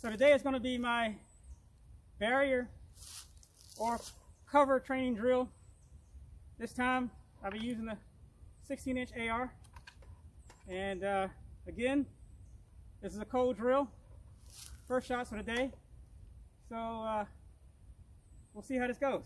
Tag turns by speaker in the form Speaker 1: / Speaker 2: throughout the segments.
Speaker 1: So today is going to be my barrier or cover training drill. This time I'll be using the 16 inch AR. And uh, again, this is a cold drill. First shots for the day. So uh, we'll see how this goes.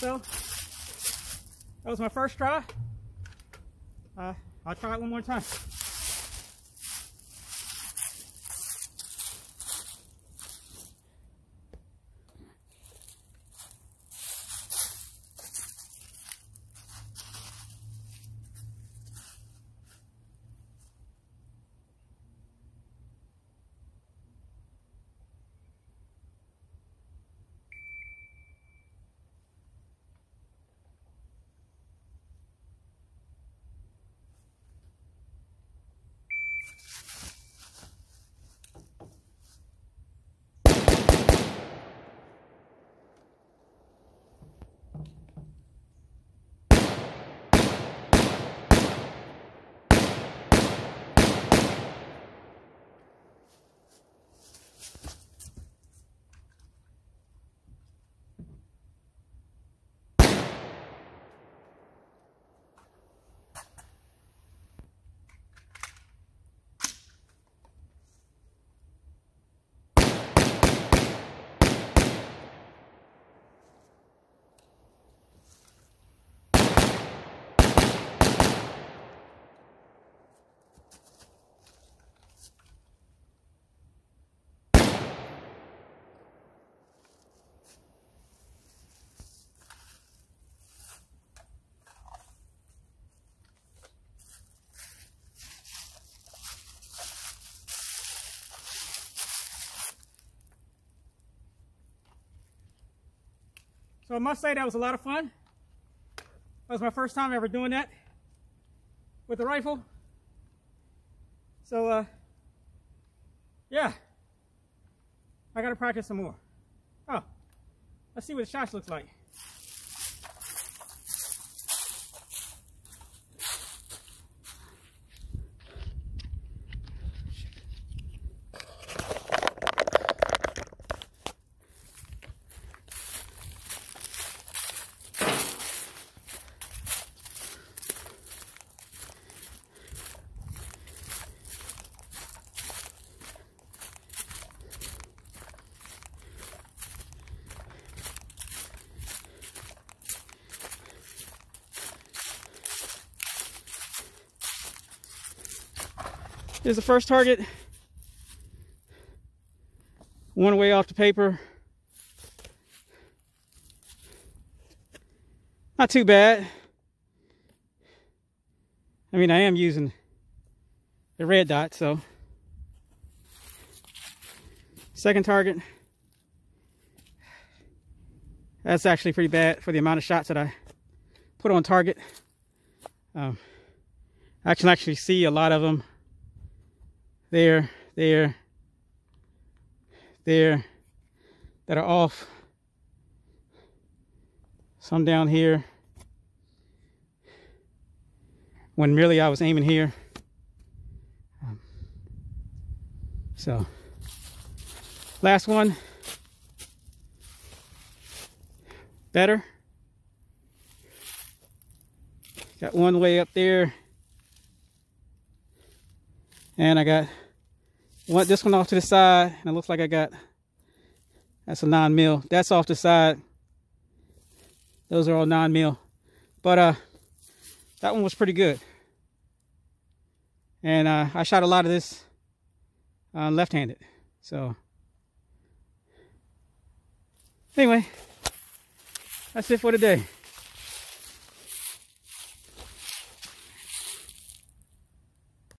Speaker 1: So that was my first try. Uh, I'll try it one more time. So I must say that was a lot of fun. That was my first time ever doing that with the rifle. So, uh, yeah, I gotta practice some more. Oh, let's see what the shots looks like. Here's the first target. One way off the paper. Not too bad. I mean, I am using the red dot, so. Second target. That's actually pretty bad for the amount of shots that I put on target. Um, I can actually see a lot of them there, there, there that are off some down here when really I was aiming here. Um, so, last one. Better. Got one way up there. And I got one, this one off to the side. And it looks like I got, that's a 9 mil. That's off the side. Those are all 9 mil. But uh, that one was pretty good. And uh, I shot a lot of this uh, left-handed. So anyway, that's it for today.